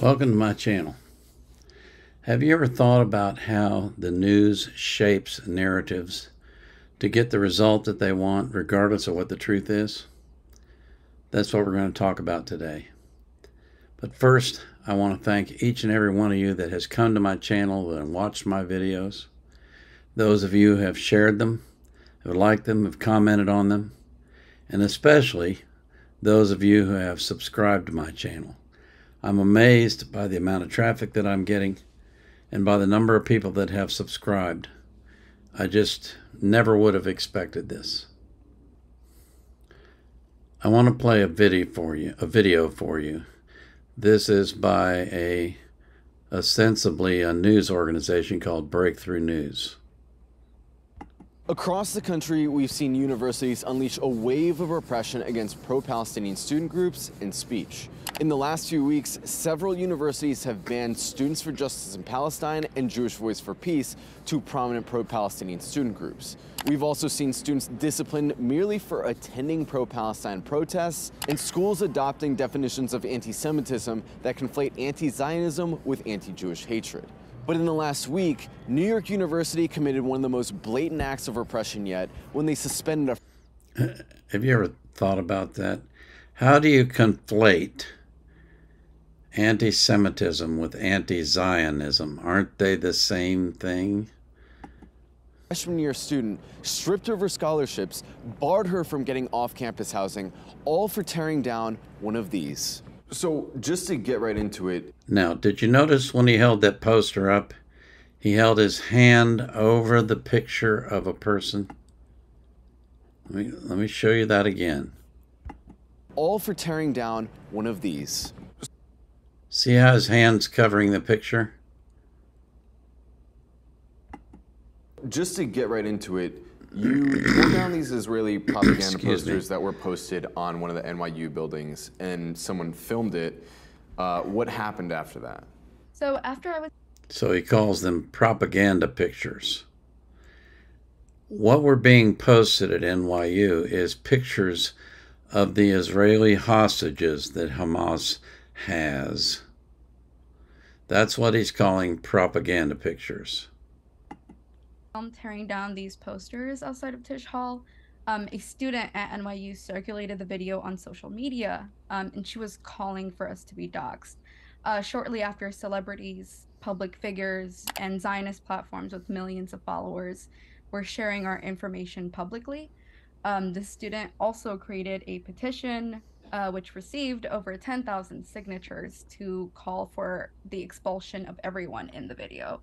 Welcome to my channel. Have you ever thought about how the news shapes narratives to get the result that they want, regardless of what the truth is? That's what we're going to talk about today. But first, I want to thank each and every one of you that has come to my channel and watched my videos. Those of you who have shared them, have liked them, have commented on them, and especially those of you who have subscribed to my channel. I'm amazed by the amount of traffic that I'm getting and by the number of people that have subscribed. I just never would have expected this. I want to play a video for you, a video for you. This is by a ostensibly a news organization called Breakthrough News. Across the country, we've seen universities unleash a wave of repression against pro-Palestinian student groups and speech. In the last few weeks, several universities have banned Students for Justice in Palestine and Jewish Voice for Peace, two prominent pro-Palestinian student groups. We've also seen students disciplined merely for attending pro-Palestine protests, and schools adopting definitions of anti-Semitism that conflate anti-Zionism with anti-Jewish hatred. But in the last week, New York University committed one of the most blatant acts of repression yet when they suspended a. Have you ever thought about that? How do you conflate anti Semitism with anti Zionism? Aren't they the same thing? freshman year student stripped her of her scholarships, barred her from getting off campus housing, all for tearing down one of these. So, just to get right into it. Now, did you notice when he held that poster up, he held his hand over the picture of a person? Let me, let me show you that again. All for tearing down one of these. See how his hand's covering the picture? Just to get right into it, you tore down these Israeli propaganda posters me. that were posted on one of the NYU buildings, and someone filmed it. Uh, what happened after that? So after I was. So he calls them propaganda pictures. What were being posted at NYU is pictures of the Israeli hostages that Hamas has. That's what he's calling propaganda pictures tearing down these posters outside of Tisch Hall, um, a student at NYU circulated the video on social media, um, and she was calling for us to be doxxed. Uh, shortly after, celebrities, public figures, and Zionist platforms with millions of followers were sharing our information publicly. Um, the student also created a petition uh, which received over 10,000 signatures to call for the expulsion of everyone in the video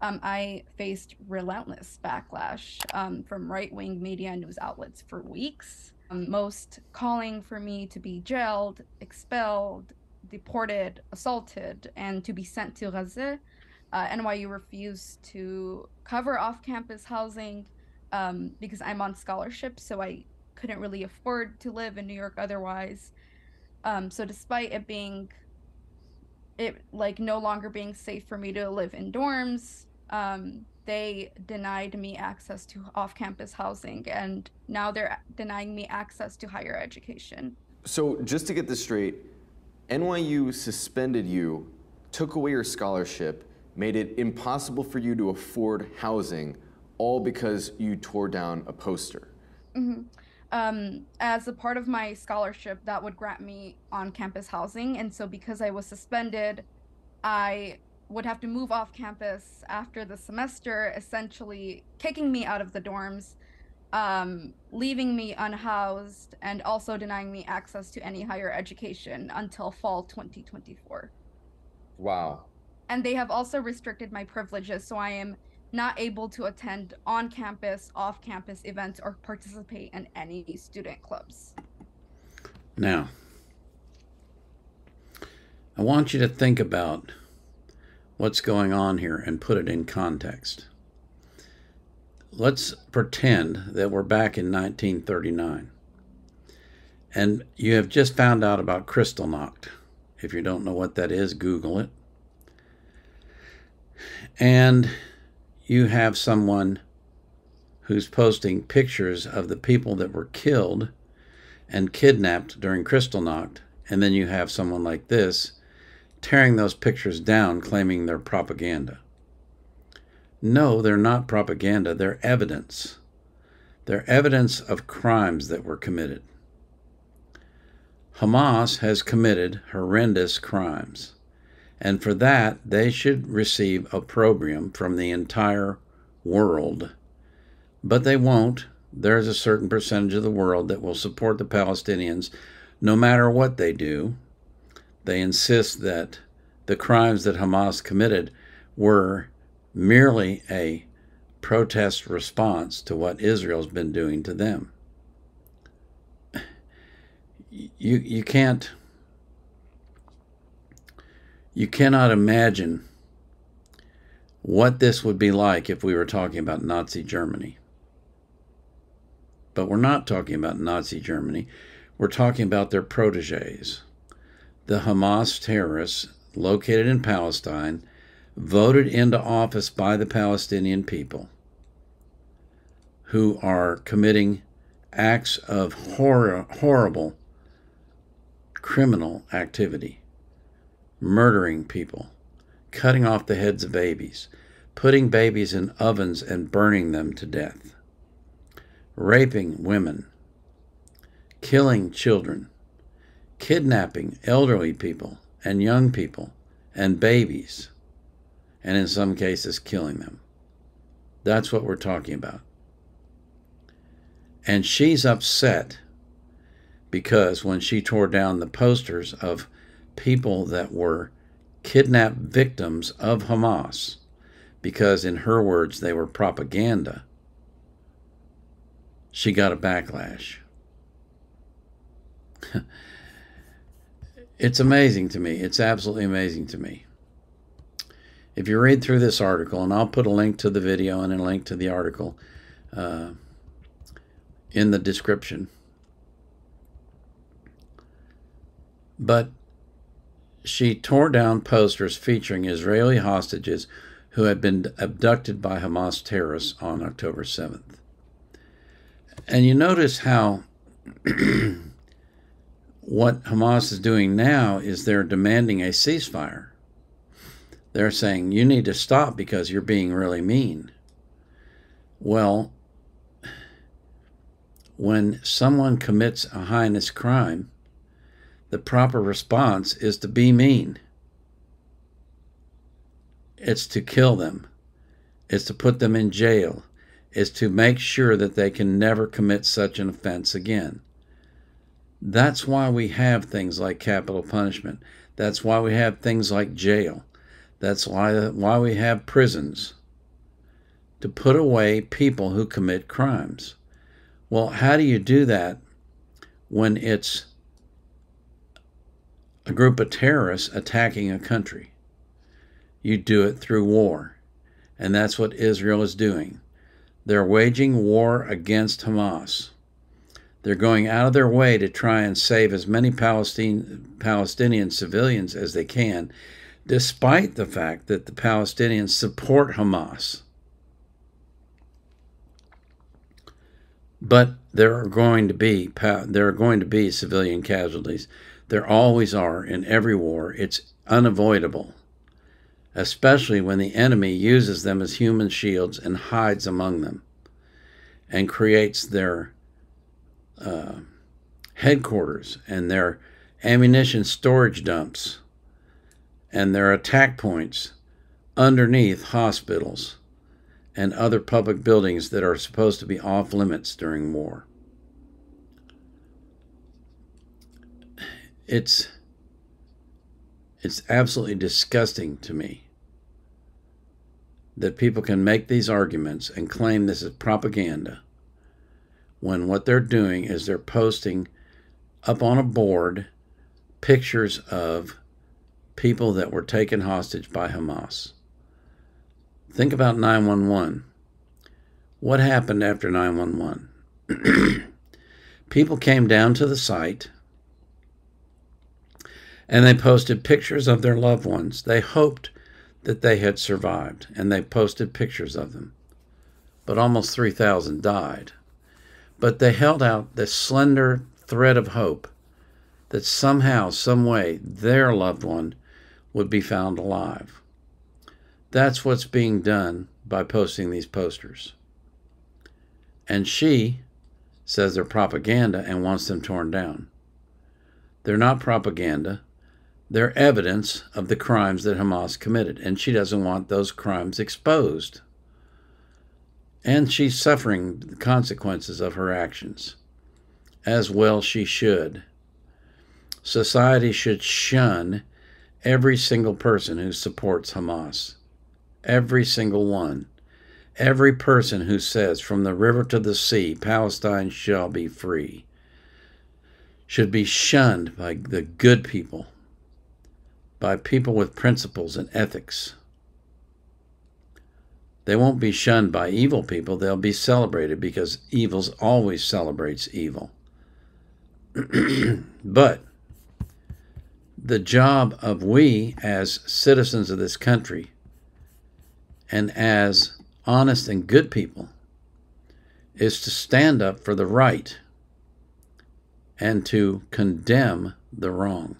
um, I faced relentless backlash um, from right wing media news outlets for weeks, um, most calling for me to be jailed, expelled, deported, assaulted, and to be sent to Gaza. Uh, NYU refused to cover off campus housing um, because I'm on scholarship, so I couldn't really afford to live in New York otherwise. Um, so, despite it being it like no longer being safe for me to live in dorms. Um, they denied me access to off campus housing, and now they're denying me access to higher education. So, just to get this straight, NYU suspended you, took away your scholarship, made it impossible for you to afford housing, all because you tore down a poster. Mm-hmm um, as a part of my scholarship that would grant me on campus housing. And so, because I was suspended, I would have to move off campus after the semester, essentially kicking me out of the dorms, um, leaving me unhoused, and also denying me access to any higher education until fall 2024. Wow. And they have also restricted my privileges, so I am not able to attend on campus, off campus events, or participate in any student clubs. Now, I want you to think about what's going on here and put it in context. Let's pretend that we're back in 1939 and you have just found out about Kristallnacht. If you don't know what that is, Google it. And you have someone who's posting pictures of the people that were killed and kidnapped during Kristallnacht, and then you have someone like this tearing those pictures down, claiming they're propaganda. No, they're not propaganda, they're evidence. They're evidence of crimes that were committed. Hamas has committed horrendous crimes, and for that they should receive opprobrium from the entire world. But they won't. There's a certain percentage of the world that will support the Palestinians no matter what they do. They insist that the crimes that Hamas committed were merely a protest response to what Israel's been doing to them. You you can't you cannot imagine what this would be like if we were talking about Nazi Germany. But we're not talking about Nazi Germany. We're talking about their proteges, the Hamas terrorists located in Palestine, voted into office by the Palestinian people, who are committing acts of hor- horrible criminal activity, murdering people, cutting off the heads of babies, putting babies in ovens and burning them to death, raping women, killing children, kidnapping elderly people and young people and babies, and in some cases, killing them. That's what we're talking about. And she's upset because when she tore down the posters of people that were kidnapped victims of Hamas, because in her words, they were propaganda, she got a backlash. it's amazing to me. It's absolutely amazing to me. If you read through this article, and I'll put a link to the video and a link to the article uh, in the description. But she tore down posters featuring Israeli hostages who had been abducted by Hamas terrorists on October 7th. And you notice how what Hamas is doing now is they're demanding a ceasefire. They're saying, you need to stop because you're being really mean. Well, when someone commits a heinous crime, the proper response is to be mean. It's to kill them. It's to put them in jail. It's to make sure that they can never commit such an offense again. That's why we have things like capital punishment. That's why we have things like jail. That's why, why we have prisons to put away people who commit crimes. Well, how do you do that when it's a group of terrorists attacking a country? You do it through war. And that's what Israel is doing. They're waging war against Hamas. They're going out of their way to try and save as many Palestine, Palestinian civilians as they can, despite the fact that the Palestinians support Hamas. But there are going to be there are going to be civilian casualties. There always are in every war. It's unavoidable, especially when the enemy uses them as human shields and hides among them and creates their uh, headquarters and their ammunition storage dumps and their attack points underneath hospitals and other public buildings that are supposed to be off limits during war. It's it's absolutely disgusting to me that people can make these arguments and claim this is propaganda when what they're doing is they're posting up on a board pictures of people that were taken hostage by Hamas. Think about 911. What happened after 911? people came down to the site and they posted pictures of their loved ones. They hoped that they had survived and they posted pictures of them. But almost 3,000 died. But they held out this slender thread of hope that somehow, some way, their loved one would be found alive. That's what's being done by posting these posters. And she says they're propaganda and wants them torn down. They're not propaganda. They're evidence of the crimes that Hamas committed, and she doesn't want those crimes exposed. And she's suffering the consequences of her actions, as well she should. Society should shun every single person who supports Hamas. Every single one. Every person who says, From the river to the sea, Palestine shall be free, should be shunned by the good people, by people with principles and ethics. They won't be shunned by evil people, they'll be celebrated because evil always celebrates evil. but the job of we as citizens of this country and as honest and good people is to stand up for the right and to condemn the wrong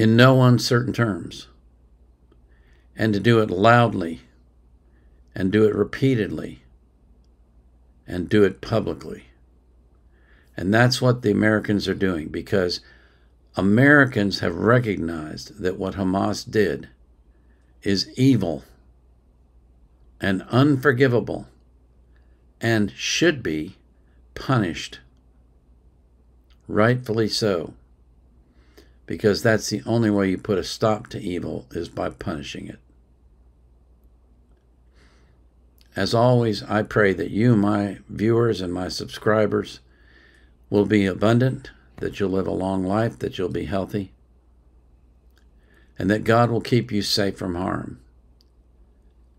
in no uncertain terms and to do it loudly and do it repeatedly and do it publicly. And that's what the Americans are doing because Americans have recognized that what Hamas did is evil and unforgivable and should be punished. Rightfully so. Because that's the only way you put a stop to evil is by punishing it. As always, I pray that you, my viewers, and my subscribers will be abundant, that you'll live a long life, that you'll be healthy, and that God will keep you safe from harm.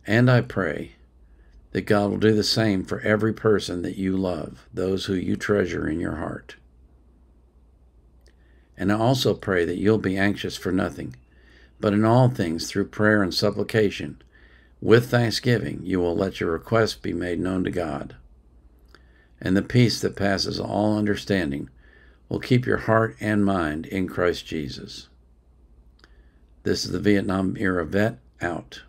And I pray that God will do the same for every person that you love, those who you treasure in your heart. And I also pray that you'll be anxious for nothing, but in all things through prayer and supplication with thanksgiving, you will let your requests be made known to God. And the peace that passes all understanding will keep your heart and mind in Christ Jesus. This is the Vietnam era vet out.